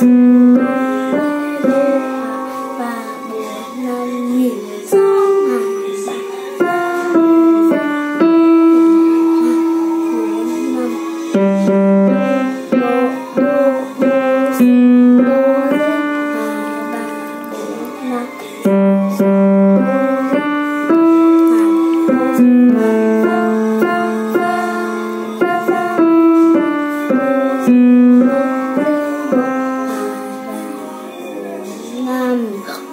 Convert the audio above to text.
Bye. 嗯。